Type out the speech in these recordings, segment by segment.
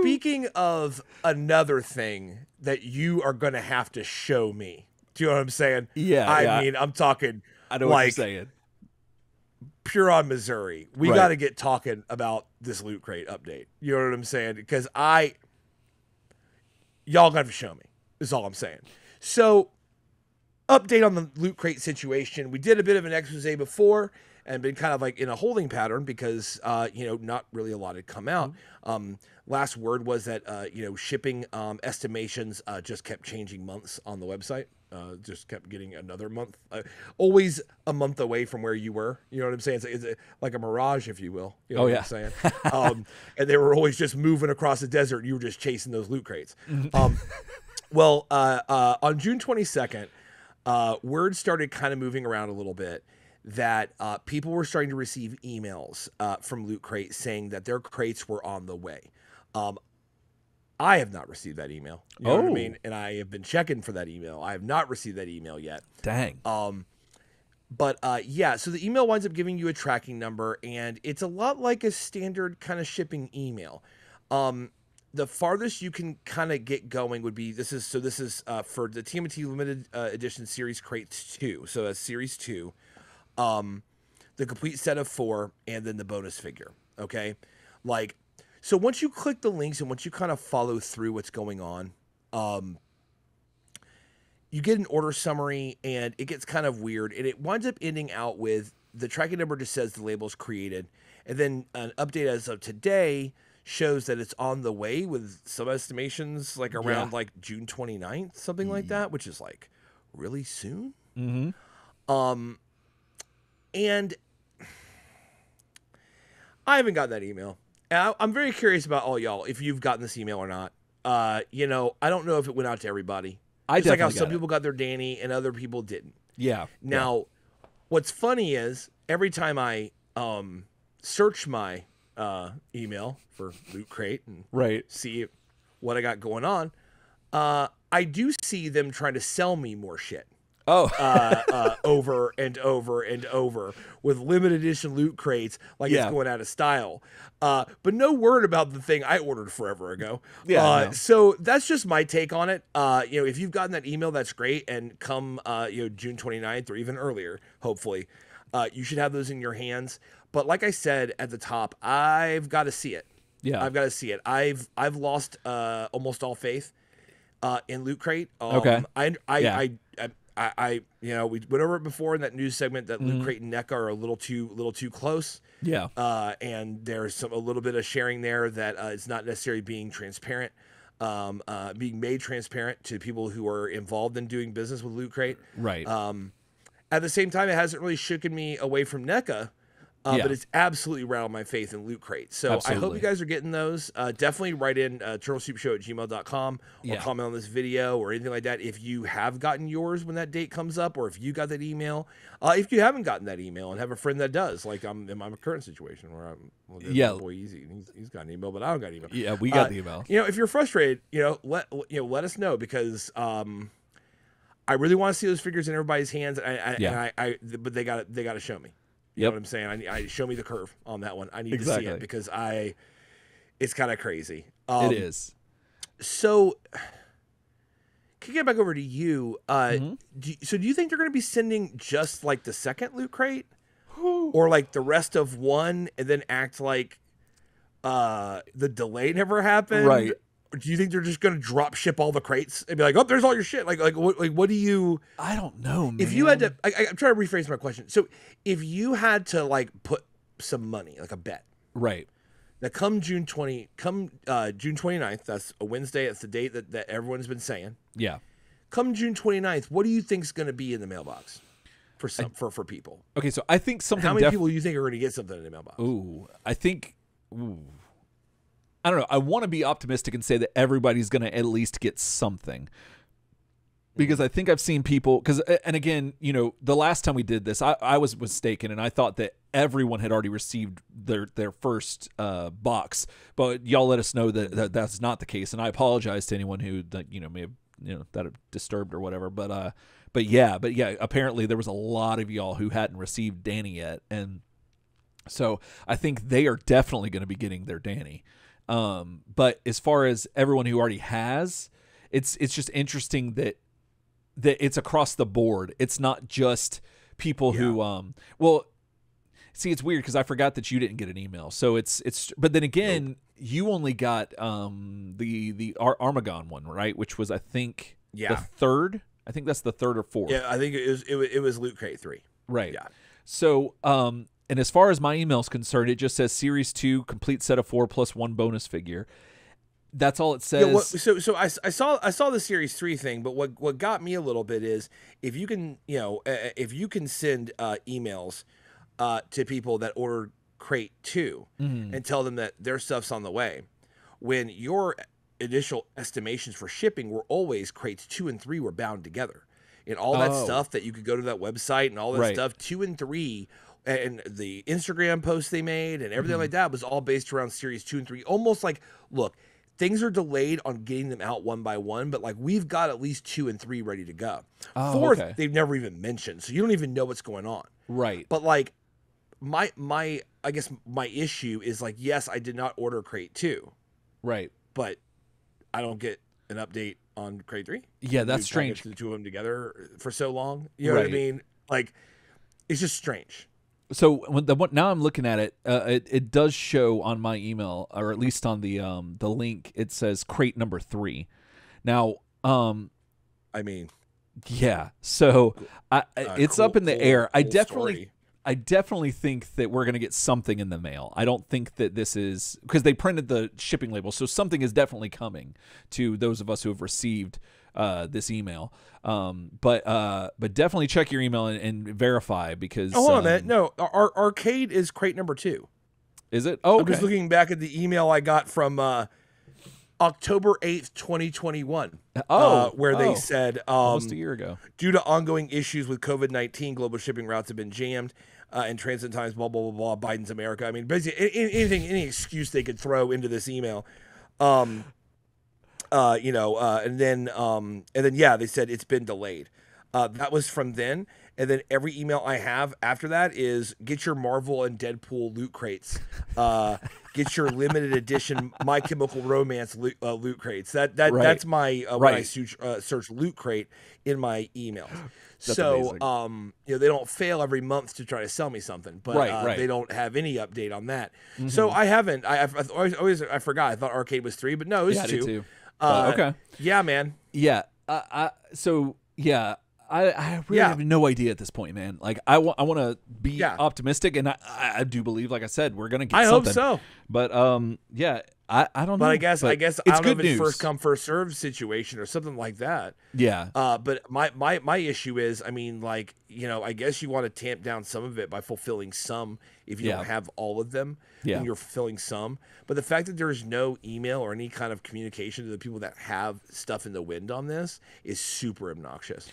speaking of another thing that you are going to have to show me. Do you know what I'm saying? Yeah, I yeah. mean, I'm talking I know what you're like saying. pure on Missouri. We Right. got to get talking about this loot crate update. You know what I'm saying? Because I, y'all got to show me. Is all I'm saying. So, update on the loot crate situation. We did a bit of an expose before and been kind of like in a holding pattern because uh, you know not really a lot had come out. Um, last word was that uh, you know shipping um, estimations uh, just kept changing months on the website. Uh, just kept getting another month, uh, always a month away from where you were. You know what I'm saying? It's, it's a- like a mirage, if you will. You know Oh, what yeah. I'm saying? um, and they were always just moving across the desert. You were just chasing those loot crates. Um, well, uh, uh, on June 22nd, uh, word started kind of moving around a little bit that uh, people were starting to receive emails uh, from Loot Crate saying that their crates were on the way. Um, I have not received that email. You know what I Oh. mean? And I have been checking for that email. I have not received that email yet. Dang. Um, but uh, yeah, so the email winds up giving you a tracking number, and it's a lot like a standard kind of shipping email. Um, the farthest you can kind of get going would be this is so this is uh, for the TMT limited uh, edition series crates two. So that's series two, um, the complete set of four, and then the bonus figure. Okay, like so once you click the links and once you kind of follow through what's going on, um, you get an order summary and it gets kind of weird and it winds up ending out with the tracking number just says the label's created and then an update as of today shows that it's on the way with some estimations like around Yeah. like june 29th something like that which is like really soon Mm-hmm. um and i haven't gotten that email and I, i'm very curious about all y'all if you've gotten this email or not uh you know i don't know if it went out to everybody I it's like how some got it. people got their Danny and other people didn't. Yeah. Now, what's funny is every time I um, search my uh, email for Loot Crate and Right. see what I got going on, uh, I do see them trying to sell me more shit Oh. uh, uh, over and over and over with limited edition loot crates like Yeah. it's going out of style. Uh, but no word about the thing I ordered forever ago. Yeah, Uh. So that's just my take on it. Uh, you know, if you've gotten that email, that's great. And come, uh, you know, June 29th or even earlier, hopefully, uh, you should have those in your hands. But like I said at the top, I've got to see it. yeah. I've got to see it. I've I've lost uh, almost all faith uh, in Loot Crate. Um, Okay. I I, Yeah. I I I you know we went over it before in that news segment that Mm-hmm. Loot Crate and NECA are a little too little too close. yeah. Uh, and there's some a little bit of sharing there that uh, is not necessarily being transparent. Um, uh, being made transparent to people who are involved in doing business with Loot Crate. Right. Um, at the same time, it hasn't really shooken me away from NECA, uh, Yeah. but it's absolutely rattled my faith in Loot Crate. So I hope you guys are getting those. Uh, definitely write in uh, turtlesoupshow at gmail.com or Yeah. comment on this video or anything like that if you have gotten yours when that date comes up or if you got that email. Uh, if you haven't gotten that email and have a friend that does, like I'm in my current situation where I'm, well, Yeah. boy Easy, he's, he's got an email, but I don't got an email. yeah. We got uh, the email. You know, if you're frustrated, you know, let you know, let us know because um, I really want to see those figures in everybody's hands. And I, I, Yeah. and I, I but they got they got to show me. You Yep. know what I'm saying? I, I show me the curve on that one. I need to see it because I, it's kind of crazy. Um, it is. So, can get back over to you? Uh, Mhm. do so do you think they're going to be sending just like the second loot crate, or like the rest of one, and then act like uh, the delay never happened? Right. Do you think they're just going to drop ship all the crates and be like, "Oh, there's all your shit"? Like, like what? Like, what do you? I don't know, man. If you had to, I, I- I'm trying to rephrase my question. So, if you had to like put some money, like a bet, Right. now, come June 20, come uh, June 29th, that's a Wednesday, that's the date that, that everyone's been saying. Yeah. Come June 29th, what do you think's going to be in the mailbox for some for, for people? Okay. So I think something. How many def- people do you think are going to get something in the mailbox? Ooh, I think. Ooh. I don't know. I want to be optimistic and say that everybody's going to at least get something. Because I think I've seen people because and again, you know, the last time we did this, I, I was mistaken and I thought that everyone had already received their their first uh, box. But y'all let us know that, that that's not the case, and I apologize to anyone who that you know may have you know that have disturbed or whatever. But uh, but yeah, but yeah, apparently there was a lot of y'all who hadn't received Danny yet, and so I think they are definitely going to be getting their Danny. Um, but as far as everyone who already has, it's it's just interesting that that it's across the board. It's not just people who um well see it's weird because I forgot that you didn't get an email. So it's it's but then again, you only got um the the Ar- Armaggon one, right? Which was I think the Yeah. third. I think that's the third or fourth. Yeah, I think it was it was, it was Loot Crate three. Right. Yeah. So, um, and as far as my email is concerned, it just says series two, complete set of four plus one bonus figure. That's all it says. Yeah, what, so so I, I saw I saw the series three thing, but what what got me a little bit is if you can you know uh, if you can send uh, emails uh, to people that order crate 2 Mhm. and tell them that their stuff's on the way, when your initial estimations for shipping were always crates two and three were bound together, and all that Oh. stuff that you could go to that website and all that Right. stuff two and three. And the Instagram posts they made and everything Mm-hmm. like that was all based around series two and three. Almost like, look, things are delayed on getting them out one by one, but like we've got at least two and three ready to go. Oh, Fourth, okay. they've never even mentioned, so you don't even know what's going on. right. But like my my I guess my issue is like, yes, I did not order crate two, Right. but I don't get an update on crate three. Yeah, that's strange. The two of them together for so long, you know what I mean? Like, it's just strange. So when the now I'm looking at it, uh, it it does show on my email, or at least on the um the link, it says crate number three. Now, um, I mean, yeah. So I, uh, it's cool- up in the cool- air. I definitely. story. I definitely think that we're going to get something in the mail. I don't think that this is because they printed the shipping label, so something is definitely coming to those of us who have received uh, this email. Um, but uh, but definitely check your email and, and verify because Oh, hold on um, minute. No, our arcade is crate number two. is it? Oh, I'm just looking back at the email I got from uh, October 8th, 2021. Oh, uh, where they oh. said, um, almost a year ago. due to ongoing issues with COVID 19, global shipping routes have been jammed. Uh, and transit times, blah blah blah blah. Biden's America. I mean, basically anything, any excuse they could throw into this email. Um, uh, you know, uh, and then um, and then yeah, they said it's been delayed. Uh, that was from then, and then every email I have after that is get your Marvel and Deadpool loot crates, uh, get your limited edition My Chemical Romance loot, uh, loot crates. That that Right. that's my uh, when I search, uh, search loot crate in my emails. That's so um, you know they don't fail every month to try to sell me something, but Right, uh, right. Mm-hmm. they don't have any update on that. So I haven't. I, I've, I've always, always I forgot. I thought arcade was three, but no, it was Yeah, I two. Did too. Uh, okay. Yeah, man. Yeah. I, I so yeah. I, I really Yeah. have no idea at this point, man. Like I want I want to be Yeah. optimistic, and I, I I do believe, like I said, we're gonna get. I hope so. But um, yeah, I I don't know. But I guess I guess I it's don't know if it's first come first serve situation or something like that. Yeah. Uh, but my, my my issue is, I mean, like you know, I guess you want to tamp down some of it by fulfilling some if you Yeah. don't have all of them. Yeah. and you're fulfilling some. But the fact that there is no email or any kind of communication to the people that have stuff in the wind on this is super obnoxious.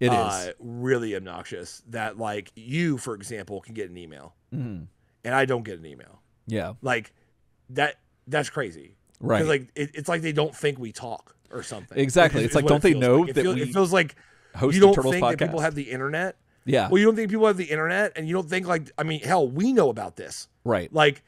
It is. uh, really obnoxious. That like you, for example, can get an email Mhm. and I don't get an email. Yeah. Like that. That's crazy. Right. Like it, it's like they don't think we talk or something. Exactly. It's like, don't it they know like. It that feels, we it feels like you don't think podcast. that people have the internet. yeah. Well, you don't think people have the internet, and you don't think like I mean, hell, we know about this. right. Like,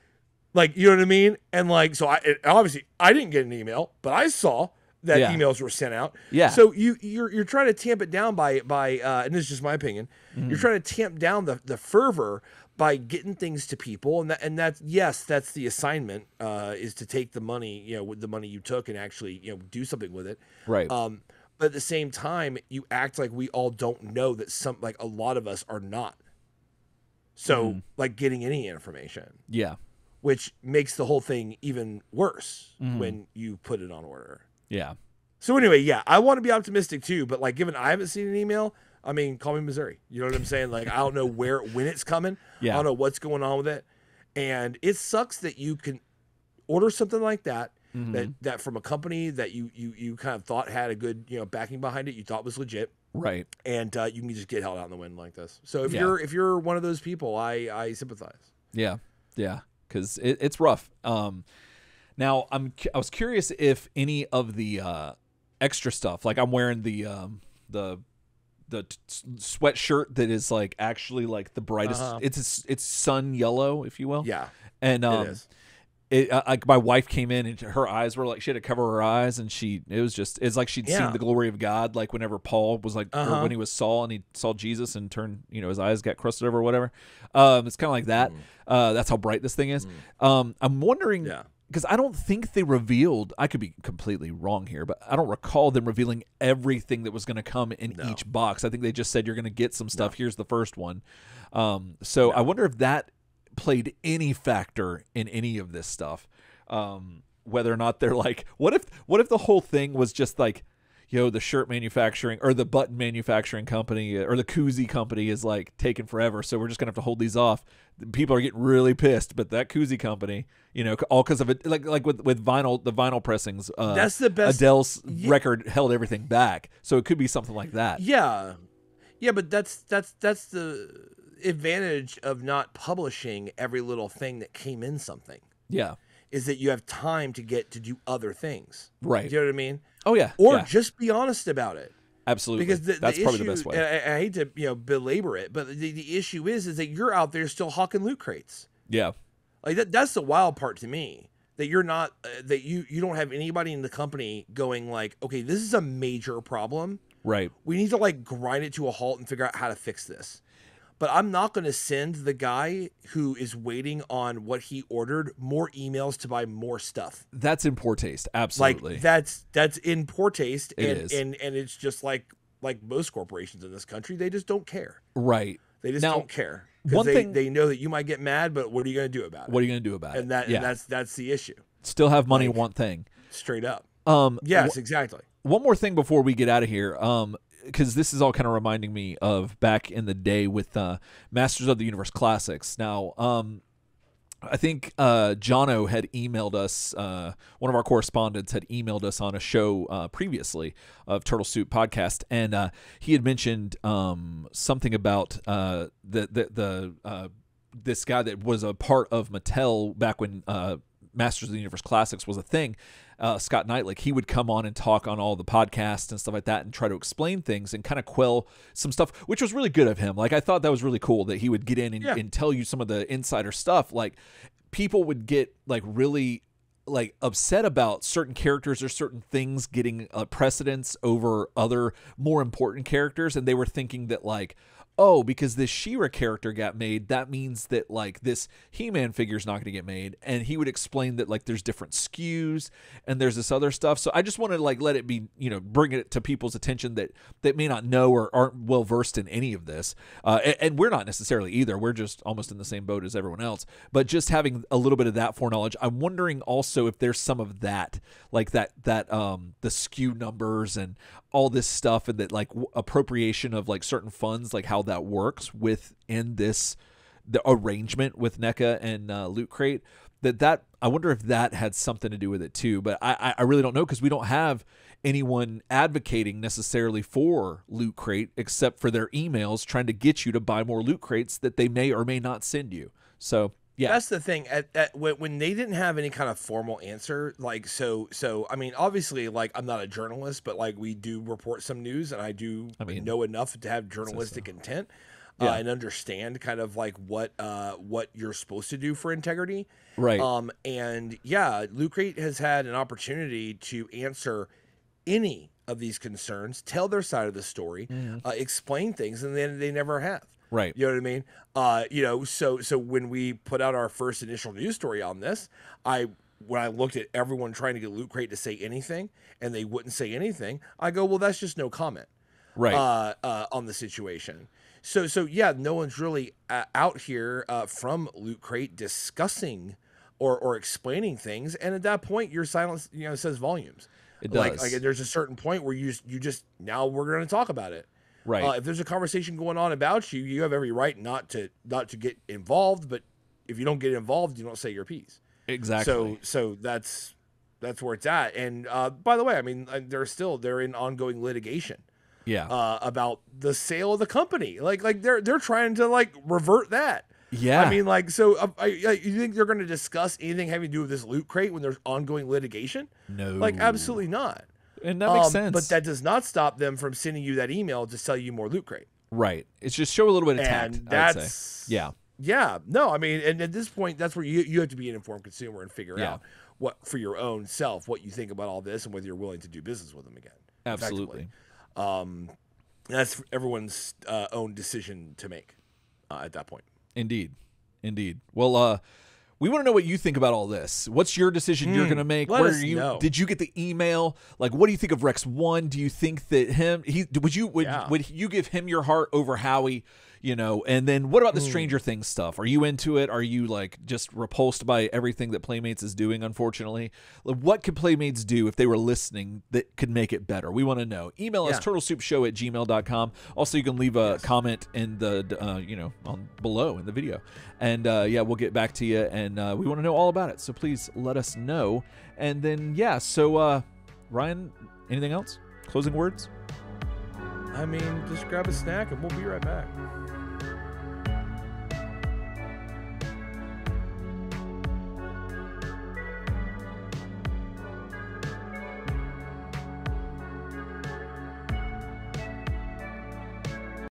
like you know what I mean? And like, so I it, obviously I didn't get an email, but I saw that Yeah. emails were sent out. Yeah. So you you're you're trying to tamp it down by by uh, and this is just my opinion. Mm-hmm. You're trying to tamp down the the fervor by getting things to people, and that and that's yes, that's the assignment uh, is to take the money, you know, with the money you took and actually you know do something with it. Right. Um, but at the same time, you act like we all don't know that some like a lot of us are not. So Mm-hmm. like getting any information, yeah. which makes the whole thing even worse Mm-hmm. when you put it on order. Yeah. So anyway, yeah, I want to be optimistic too, but like given I haven't seen an email, I mean, call me Missouri. You know what I'm saying? Like I don't know where when it's coming. Yeah. I don't know what's going on with it. And it sucks that you can order something like that Mm-hmm. that that from a company that you you you kind of thought had a good, you know, backing behind it, you thought was legit, Right. and uh, you can just get held out in the wind like this. So if Yeah. you're if you're one of those people, I I sympathize. Yeah, yeah, because it, it's rough. Um, now I'm I was curious if any of the uh, extra stuff, like I'm wearing the um, the the t- sweatshirt that is like actually like the brightest. Uh-huh. It's it's sun yellow, if you will. Yeah. and um, it is. it uh, like my wife came in and her eyes were like she had to cover her eyes and she it was just it's like she'd Yeah. seen the glory of God like whenever Paul was like Uh-huh. when he was Saul and he saw Jesus and turned you know his eyes got crusted over or whatever um it's kind of like that uh that's how bright this thing is um I'm wondering Mm. Yeah. Because I don't think they revealed I could be completely wrong here but I don't recall them revealing everything that was going to come in No. each box I think they just said you're going to get some stuff here's the first one um so I wonder if that played any factor in any of this stuff. Um, whether or not they're like, what if what if the whole thing was just like, yo, the shirt manufacturing or the button manufacturing company or the koozie company is like taking forever, so we're just gonna have to hold these off. People are getting really pissed, but that koozie company, you know, all because of it, like like with with vinyl, the vinyl pressings. Uh, That's the best- Adele's Ye- record held everything back, so it could be something like that. Yeah, yeah, but that's that's that's the advantage of not publishing every little thing that came in something Yeah, is that you have time to get to do other things. right. Do you know what I mean? Oh yeah, Or yeah, just be honest about it. absolutely. Because the, that's the probably issue, the best way. I, I hate to you know belabor it, but the, the issue is is that you're out there still hawking loot crates. yeah, Like that, that's the wild part to me. That you're not uh, that you you don't have anybody in the company going like, okay, this is a major problem. right. We need to like grind it to a halt and figure out how to fix this. But I'm not going to send the guy who is waiting on what he ordered more emails to buy more stuff. That's in poor taste. Absolutely. Like that's that's in poor taste, It and is. and and it's just like like most corporations in this country, they just don't care. right. They just Now, don't care. one they, thing- they know that you might get mad, but what are you going to do about it? What are you going to do about it? and that yeah. and that's that's the issue, Still have money, like- one thing. straight up. Um, Yes, exactly. one more thing before we get out of here um because this is all kind of reminding me of back in the day with uh masters of the universe classics now um I think uh, Jono had emailed us. Uh, one of our correspondents had emailed us on a show uh, previously of Turtle Soup podcast, and uh, he had mentioned um, something about uh, the the, the uh, this guy that was a part of Mattel back when uh, Masters of the Universe Classics was a thing. Uh, Scott Knight, like he would come on and talk on all the podcasts and stuff like that, and try to explain things and kind of quell some stuff, which was really good of him. Like I thought that was really cool that he would get in and, Yeah. and tell you some of the insider stuff. Like people would get like really like upset about certain characters or certain things getting uh, precedence over other more important characters and they were thinking that like oh because this She-Ra character got made that means that like this He-Man figure is not going to get made and he would explain that like there's different SKUs and there's this other stuff. So I just wanted to like let it be you know bring it to people's attention that that may not know or aren't well versed in any of this. Uh, and, and we're not necessarily either. We're just almost in the same boat as everyone else. But just having a little bit of that foreknowledge I'm wondering also if there's some of that like that that um the SKU numbers and all this stuff and that like w- appropriation of like certain funds like how that works within this the arrangement with NECA and uh, Loot Crate that that I wonder if that had something to do with it too but I I- I really don't know because we don't have anyone advocating necessarily for Loot Crate except for their emails trying to get you to buy more Loot Crates that they may or may not send you. So yeah That's the thing. At, at when, when they didn't have any kind of formal answer, like so, so I mean, obviously, like I'm not a journalist, but like we do report some news, and I do I mean, know enough to have journalistic intent Yeah. uh, and understand kind of like what uh, what you're supposed to do for integrity. right Um, and yeah, Loot Crate has had an opportunity to answer any of these concerns, tell their side of the story, Mhm. uh, explain things, and then they never have. Right You know what I mean? Uh, you know, so so when we put out our first initial news story on this, I when I looked at everyone trying to get Loot Crate to say anything, and they wouldn't say anything, I go, well, that's just no comment right uh, uh, on the situation. So, so yeah, no one's really uh, out here uh, from Loot Crate discussing or, or explaining things, and at that point, your silence, you know, says volumes. it does like there's a certain point where you you just now we're going to talk about it. Right Uh, if there's a conversation going on about you, you have every right not to not to get involved. But if you don't get involved, you don't say your piece. exactly So, so that's that's where it's at. And uh, by the way, I mean they're still they're in ongoing litigation yeah uh, about the sale of the company. Like like they're they're trying to like revert that. yeah I mean like so uh, I, I, you think they're going to discuss anything having to do with this loot crate when there's ongoing litigation? no Like absolutely not. And that makes Um, sense But that does not stop them from sending you that email to sell you more loot crate. right it's just show a little bit of tact and I would say. that's Yeah. Yeah, no, I mean, and at this point, that's where you you have to be an informed consumer and figure Yeah. out what for your own self what you think about all this and whether you're willing to do business with them again. Absolutely. Um, that's everyone's uh, own decision to make uh, at that point. Indeed. Indeed. Well, uh, we want to know what you think about all this. What's your decision you're Hmm, going to make? Where you know. did you get the email? Like, what do you think of Rex One? Do you think that him he would you would Yeah. would you give him your heart over Howie? You know, and then what about Hmm. the Stranger Things stuff? Are you into it? Are you like just repulsed by everything that Playmates is doing? Unfortunately, like, what could Playmates do if they were listening that could make it better? We want to know. Email us Yeah. turtlesoupshow at gmail.com. Also, you can leave a comment in the uh, you know on below in the video, and uh, yeah, we'll get back to you. And uh, we want to know all about it. So please let us know. And then yeah, so uh, Ryan, anything else? Closing words? I mean, just grab a snack and we'll be right back.